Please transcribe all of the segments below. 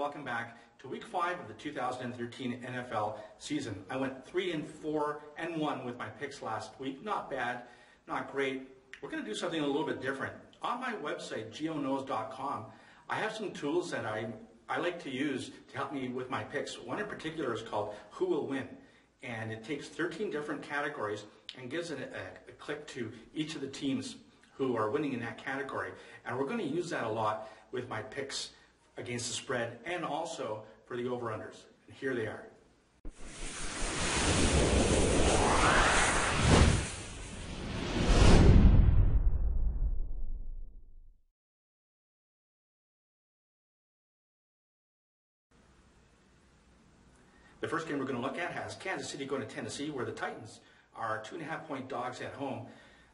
welcome back to week five of the 2013 NFL season. I went three and four and one with my picks last week. Not bad, not great. We're going to do something a little bit different. On my website, gioknows.com, I have some tools that I, I like to use to help me with my picks. One in particular is called Who Will Win, and it takes 13 different categories and gives a, a, a click to each of the teams who are winning in that category. And we're going to use that a lot with my picks against the spread and also for the over-unders. And here they are. The first game we're going to look at has Kansas City going to Tennessee, where the Titans are two and a half point dogs at home.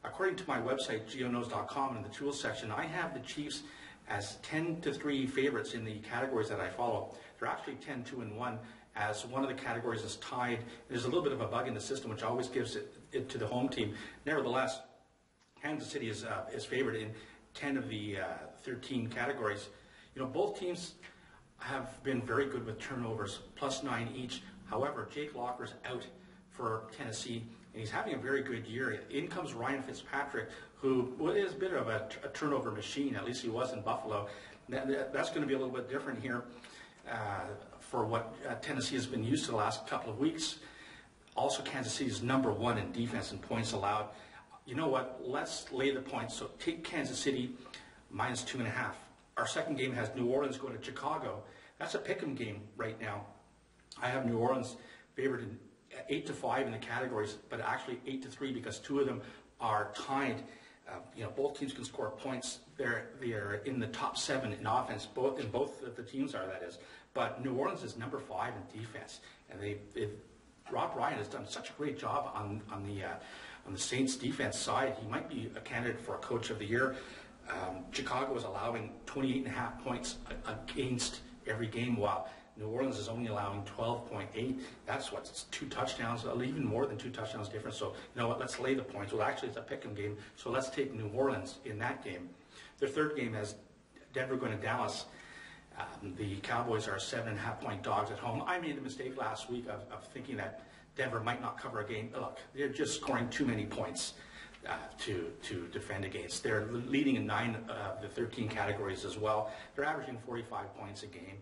According to my website, gioknows.com, in the tools section, I have the Chiefs as 10 to 3 favorites in the categories that I follow. They're actually 10, 2, and 1 as one of the categories is tied. There's a little bit of a bug in the system, which always gives it, it to the home team. Nevertheless, Kansas City is, uh, is favored in 10 of the uh, 13 categories. You know, both teams have been very good with turnovers, plus nine each. However, Jake Locker's out for Tennessee, and he's having a very good year. In comes Ryan Fitzpatrick, who is a bit of a, a turnover machine. At least he was in Buffalo. That, that's going to be a little bit different here uh, for what uh, Tennessee has been used to the last couple of weeks. Also, Kansas City is number one in defense and points allowed. You know what? Let's lay the points. So take Kansas City minus two and a half. Our second game has New Orleans going to Chicago. That's a pick 'em game right now. I have New Orleans favored in eight to five in the categories, but actually eight to three because two of them are tied. Uh, you know, both teams can score points. They're they're in the top seven in offense. Both in both of the teams are that is. But New Orleans is number five in defense, and they Rob Ryan has done such a great job on on the uh, on the Saints defense side. He might be a candidate for a coach of the year. Um, Chicago is allowing 28 and a half points against every game, while New Orleans is only allowing 12.8. That's what it's two touchdowns, even more than two touchdowns difference. So you know what? Let's lay the points. Well, actually, it's a pick 'em game, so let's take New Orleans in that game. Their third game is Denver going to Dallas. Um, the Cowboys are seven and a half point dogs at home. I made the mistake last week of, of thinking that Denver might not cover a game. Look, they're just scoring too many points. Uh, to to defend against. They're leading in nine of the 13 categories as well. They're averaging 45 points a game.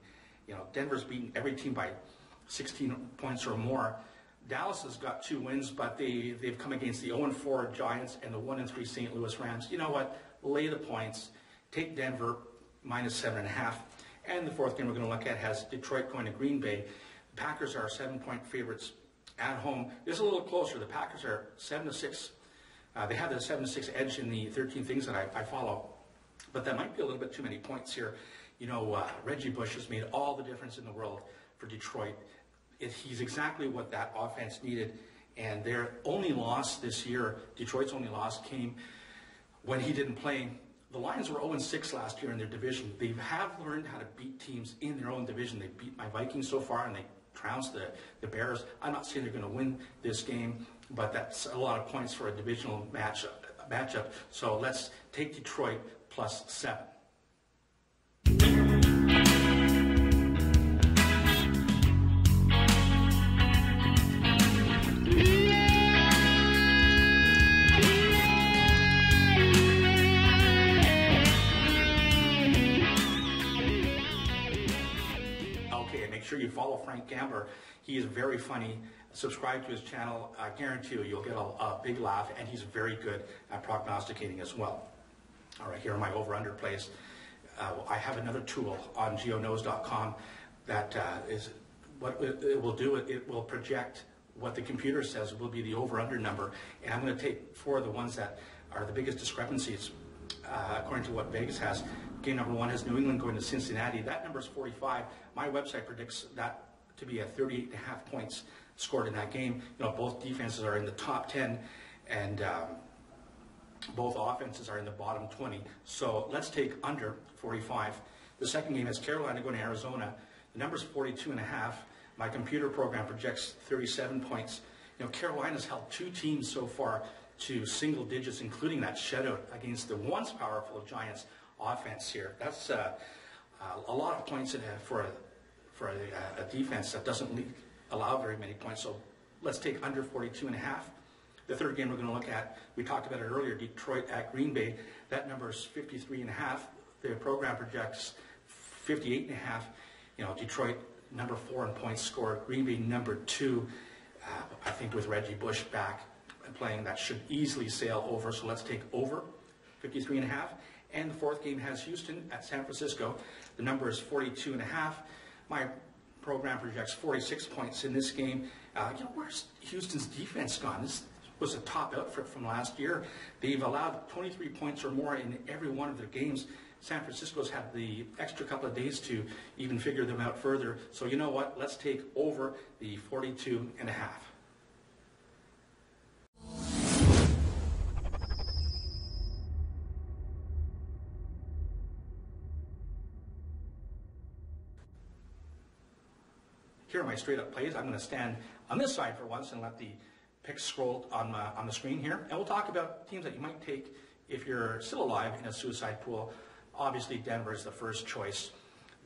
You know, Denver's beaten every team by 16 points or more. Dallas has got two wins, but they, they've come against the 0-4 Giants and the 1-3 St. Louis Rams. You know what? Lay the points. Take Denver minus seven and a half. And the fourth game we're going to look at has Detroit going to Green Bay. The Packers are seven-point favorites at home. This is a little closer. The Packers are seven to six. Uh, they have the seven to six edge in the 13 things that I, I follow, but that might be a little bit too many points here. You know, uh, Reggie Bush has made all the difference in the world for Detroit. It, he's exactly what that offense needed. And their only loss this year, Detroit's only loss, came when he didn't play. The Lions were 0-6 last year in their division. They have learned how to beat teams in their own division. They beat my Vikings so far, and they trounced the, the Bears. I'm not saying they're going to win this game, but that's a lot of points for a divisional matchup. matchup. So let's take Detroit plus seven. Follow Frank Gambler. He is very funny. Subscribe to his channel. I guarantee you, you'll get a, a big laugh, and he's very good at prognosticating as well. All right, here are my over-under plays. Uh, I have another tool on gioknows.com that uh, is what it will do. It, it will project what the computer says will be the over-under number, and I'm going to take four of the ones that are the biggest discrepancies uh, according to what Vegas has. Game number one has New England going to Cincinnati. That number is 45. My website predicts that to be a 38 and a half points scored in that game. You know, both defenses are in the top 10, and um, both offenses are in the bottom 20. So let's take under 45. The second game has Carolina going to Arizona. The number is 42 and a half. My computer program projects 37 points. You know, Carolina's held two teams so far to single digits, including that shutout against the once powerful Giants offense here. That's uh, uh, a lot of points for for a, a defense that doesn't allow very many points. So let's take under 42 and a half. The third game we're going to look at, we talked about it earlier, Detroit at Green Bay. That number is 53 and a half. The program projects 58 and a half. You know, Detroit number four in points scored. Green Bay number two. Uh, I think with Reggie Bush back playing, that should easily sail over. So let's take over 53 and a half. And the fourth game has Houston at San Francisco. The number is 42 and a half. My program projects 46 points in this game. Uh, you know, where's Houston's defense gone? This was a top outfit from last year. They've allowed 23 points or more in every one of their games. San Francisco's had the extra couple of days to even figure them out further. So you know what? Let's take over the 42 and a half. Here are my straight up plays. I'm going to stand on this side for once and let the picks scroll on, my, on the screen here. And we'll talk about teams that you might take if you're still alive in a suicide pool. Obviously, Denver is the first choice.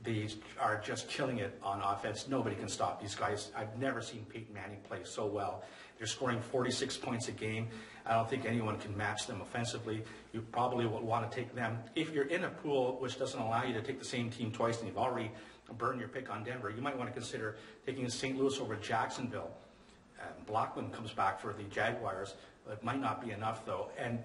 They are just killing it on offense. Nobody can stop these guys. I've never seen Peyton Manning play so well. They're scoring 46 points a game. I don't think anyone can match them offensively. You probably will want to take them. If you're in a pool which doesn't allow you to take the same team twice and you've already burned your pick on Denver, you might want to consider taking St. Louis over Jacksonville. Blackmon comes back for the Jaguars. It might not be enough, though. And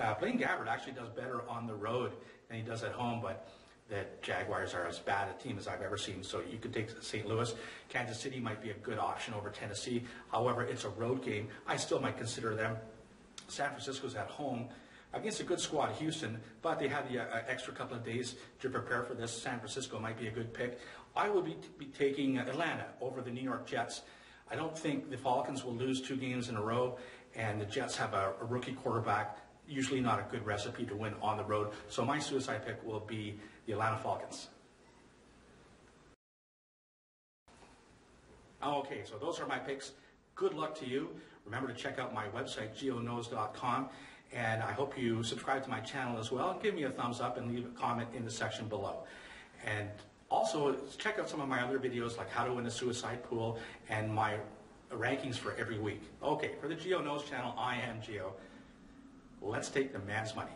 uh, Blaine Gabbert actually does better on the road than he does at home, but the Jaguars are as bad a team as I've ever seen. So you could take St. Louis. Kansas City might be a good option over Tennessee. However, it's a road game. I still might consider them. San Francisco's at home against a good squad, Houston, but they have the uh, extra couple of days to prepare for this. San Francisco might be a good pick. I will be, be taking Atlanta over the New York Jets. I don't think the Falcons will lose two games in a row, and the Jets have a, a rookie quarterback, usually not a good recipe to win on the road. So my suicide pick will be the Atlanta Falcons. Okay, so those are my picks. Good luck to you. Remember to check out my website, gioknows.com, and I hope you subscribe to my channel as well give me a thumbs up and leave a comment in the section below. And also, check out some of my other videos like how to win a suicide pool and my rankings for every week. Okay, for the Gio Knows channel, I am Gio. Let's take the man's money.